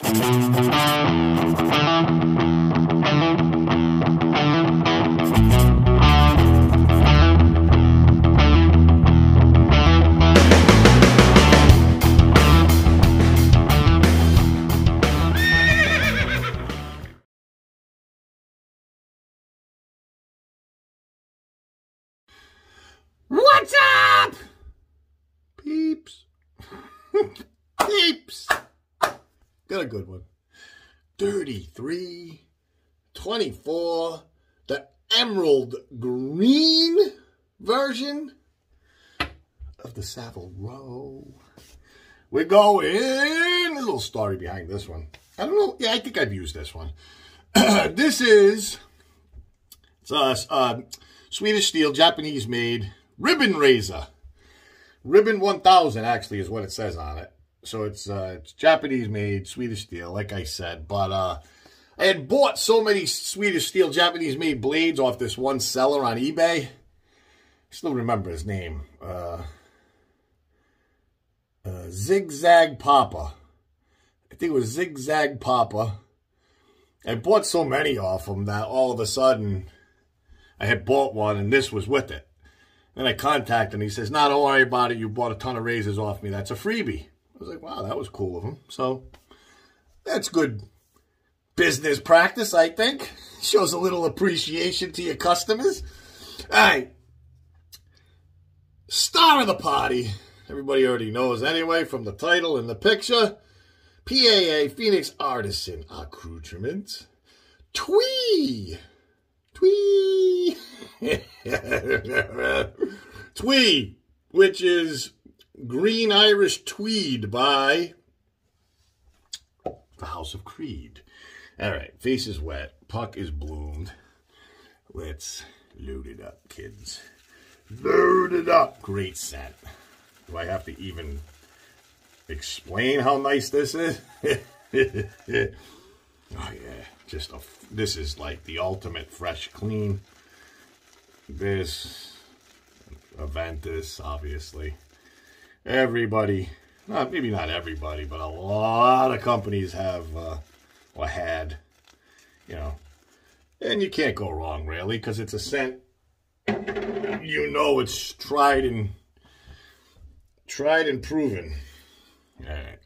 What's Got a good one. 33, 24, the emerald green version of the Savile Row. We're going, a little story behind this one. I don't know, yeah, I think I've used this one. this is, it's a uh, Swedish steel, Japanese made ribbon razor. Ribbon 1000 actually is what it says on it. So it's uh, it's Japanese made Swedish steel, like I said. But uh, I had bought so many Swedish steel Japanese made blades off this one seller on eBay. I still remember his name. Uh, uh, Zigzag Papa. I think it was Zigzag Papa. I bought so many off him that all of a sudden I had bought one and this was with it. Then I contacted him. He says, "No, don't worry about it. You bought a ton of razors off me. That's a freebie." I was like, "Wow, that was cool of him." So that's good business practice, I think. Shows a little appreciation to your customers. All right. Star of the party. Everybody already knows anyway from the title and the picture. PAA Phoenix Artisan Accoutrement. Twee. Twee. Tweed, which is Green Irish Tweed by the House of Creed. All right, face is wet, puck is bloomed. Let's load it up, kids. Load it up. Great scent. Do I have to even explain how nice this is? oh yeah, just a, this is like the ultimate fresh clean. This, Aventus, obviously. Everybody, not maybe not everybody, but a lot of companies have uh, or had, you know, and you can't go wrong really because it's a scent. You know it's tried and tried and proven. All right.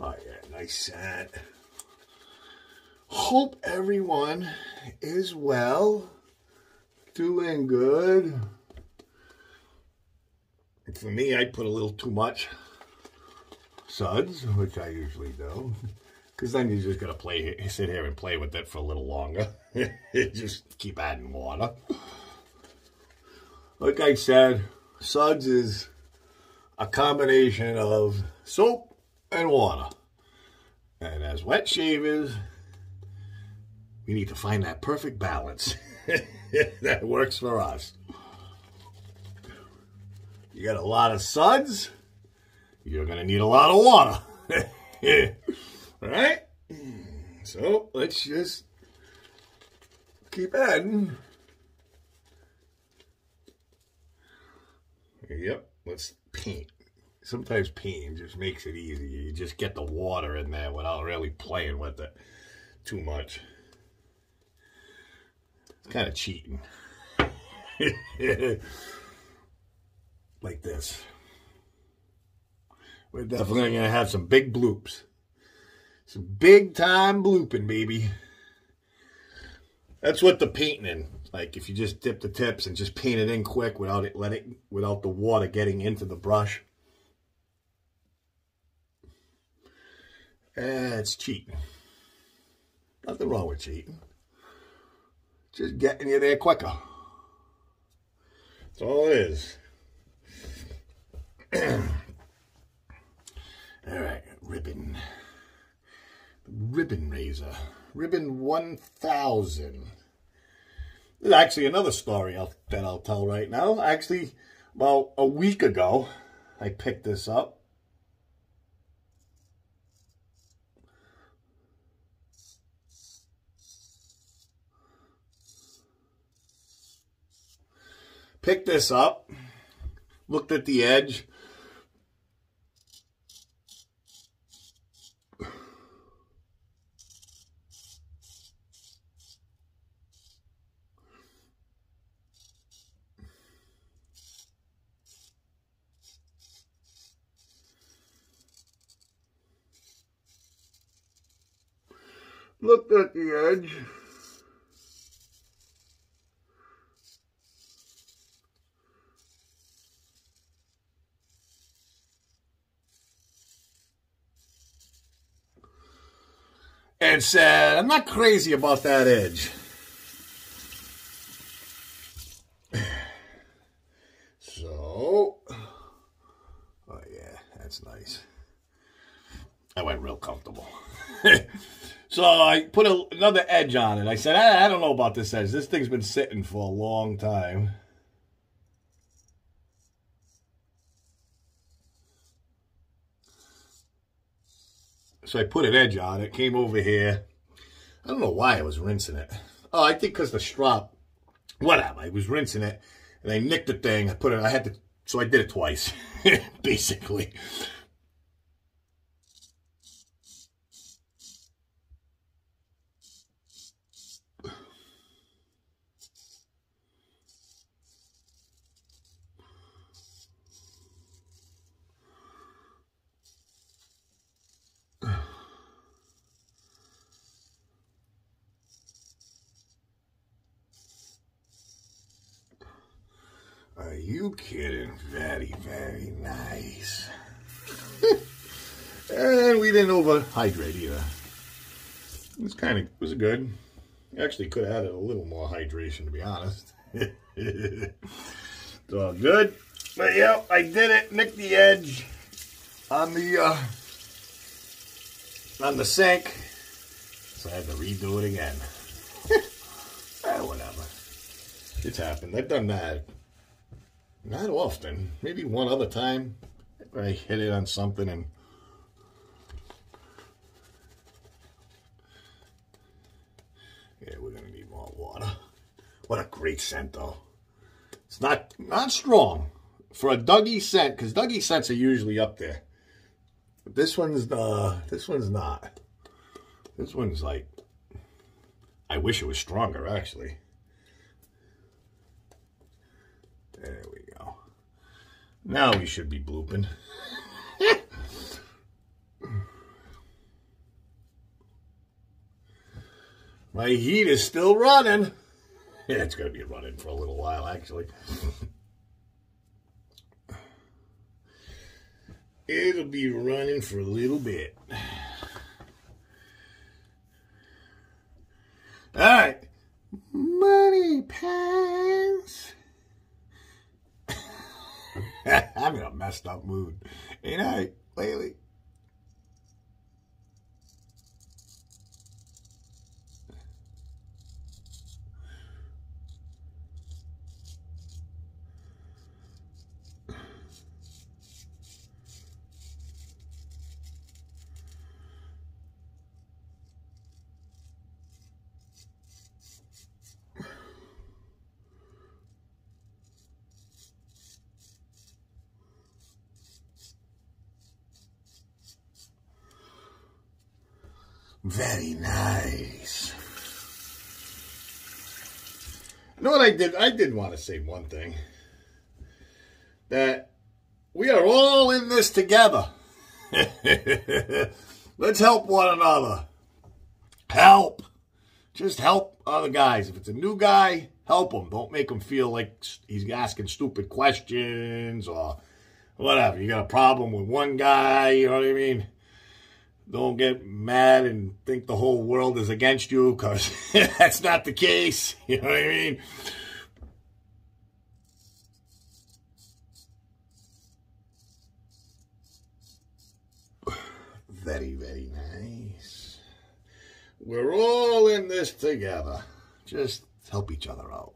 Oh yeah, nice scent. Hope everyone is well doing good. For me, I put a little too much suds, which I usually do. Because then you just got to play, sit here and play with it for a little longer. just keep adding water. Like I said, suds is a combination of soap and water. And as wet shavers, we need to find that perfect balance. that works for us. You got a lot of suds, you're going to need a lot of water. All right? So let's just keep adding. Yep, let's paint. Sometimes painting just makes it easy. You just get the water in there without really playing with it too much It's kind of cheating. like this. We're definitely going to have some big bloops. Some big time blooping, baby. That's what the painting in. Like if you just dip the tips and just paint it in quick without it let it without the water getting into the brush. Eh, it's cheating. Nothing wrong with cheating. Just getting you there quicker. That's all it is. All right, ribbon. Ribbon razor. Ribbon 1000. There's actually another story I'll, that I'll tell right now. Actually, about a week ago, I picked this up. picked this up, looked at the edge. Looked at the edge. and said, I'm not crazy about that edge. So, oh yeah, that's nice. I went real comfortable. so I put a, another edge on it. I said, I, I don't know about this edge. This thing's been sitting for a long time. So I put an edge on it, came over here. I don't know why I was rinsing it. Oh, I think because the strap, whatever. I was rinsing it, and I nicked the thing. I put it, I had to, so I did it twice, basically. You kidding? Very, very nice. and we didn't overhydrate either. It's kind of, was good. Actually could have added a little more hydration to be honest. it's all good. But yeah, I did it. Nicked the edge on the, uh, on the sink. So I had to redo it again. eh, whatever. It's happened. I've done that not often. Maybe one other time I hit it on something and Yeah, we're gonna need more water. What a great scent though. It's not not strong for a Dougie scent, because Dougie scents are usually up there. But this one's uh this one's not. This one's like I wish it was stronger actually. There we go. Now we should be blooping. My heat is still running. Yeah, it's going to be running for a little while, actually. It'll be running for a little bit. All right. Money pants. I'm in a messed up mood. Ain't I, lately? Very nice. You know what I did? I did want to say one thing. That we are all in this together. Let's help one another. Help. Just help other guys. If it's a new guy, help him. Don't make him feel like he's asking stupid questions or whatever. You got a problem with one guy, you know what I mean? Don't get mad and think the whole world is against you because that's not the case. You know what I mean? Very, very nice. We're all in this together. Just help each other out.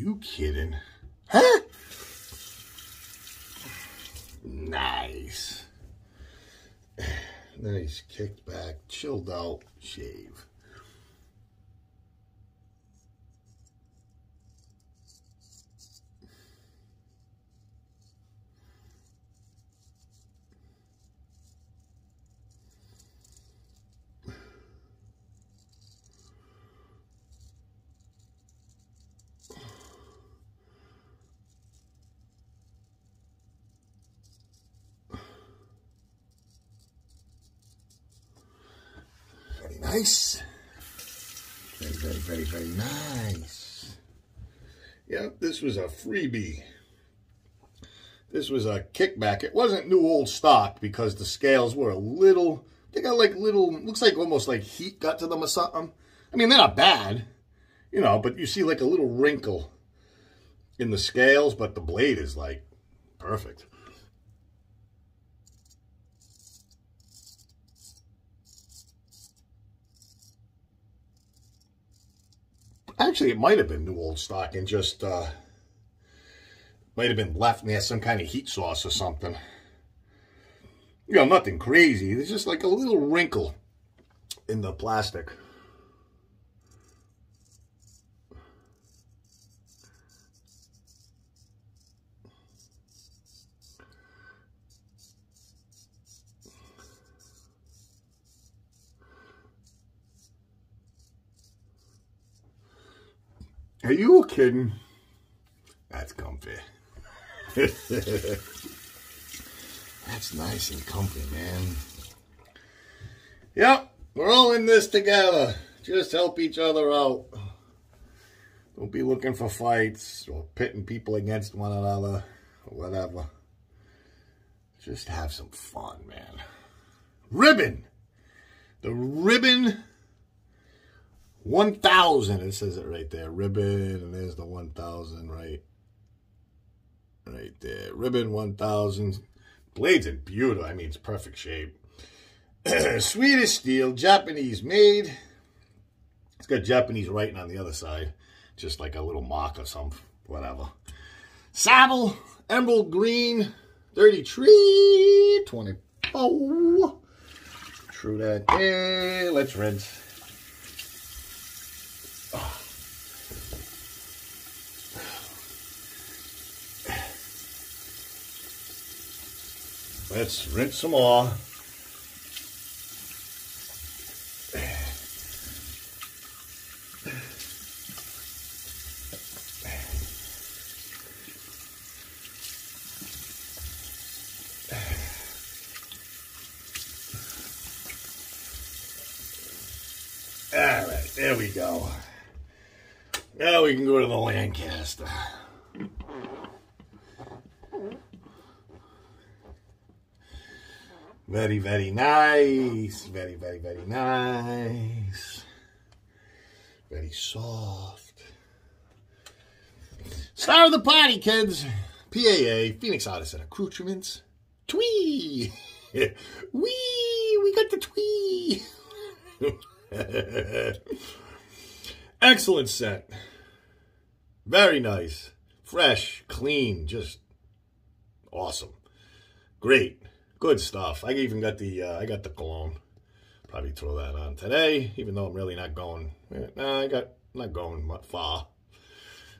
You kidding? Huh? Nice. Nice kicked back, chilled out shave. Nice. Very, very, very, very nice. Yep, this was a freebie. This was a kickback. It wasn't new old stock because the scales were a little, they got like little, looks like almost like heat got to them or something. I mean, they're not bad, you know, but you see like a little wrinkle in the scales, but the blade is like perfect. Actually, it might have been new old stock and just uh, might have been left near some kind of heat source or something. You know, nothing crazy. There's just like a little wrinkle in the plastic. Are you kidding? That's comfy. That's nice and comfy, man. Yep, we're all in this together. Just help each other out. Don't be looking for fights or pitting people against one another or whatever. Just have some fun, man. Ribbon. The ribbon 1000. It says it right there. Ribbon. And there's the 1000 right right there. Ribbon 1000. Blades in beautiful. I mean, it's perfect shape. Swedish steel, Japanese made. It's got Japanese writing on the other side. Just like a little mark or some whatever. Savile, emerald green, 33, 24. True that. Yeah, let's rinse. Let's rinse some more. All right, there we go. Now we can go to the Lancaster. Very, very nice. Very, very, very nice. Very soft. Star of the party, kids. PAA, Phoenix Artisan Accoutrements. Twee! Wee! We got the twee! Excellent set. Very nice. Fresh, clean, just awesome. Great. Good stuff. I even got the uh, I got the cologne. Probably throw that on today, even though I'm really not going. Nah, I got not going far.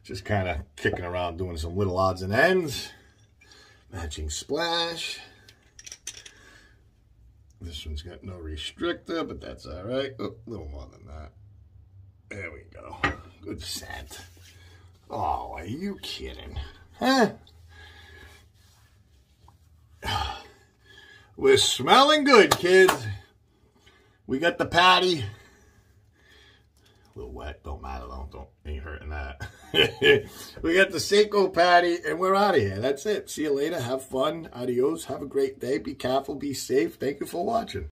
Just kind of kicking around, doing some little odds and ends. Matching splash. This one's got no restrictor, but that's all right. Oh, a little more than that. There we go. Good scent. Oh, are you kidding? Huh? We're smelling good, kids. We got the patty. A little wet, don't matter though. Don't ain't hurting that. we got the Seiko patty, and we're out of here. That's it. See you later. Have fun. Adios. Have a great day. Be careful. Be safe. Thank you for watching.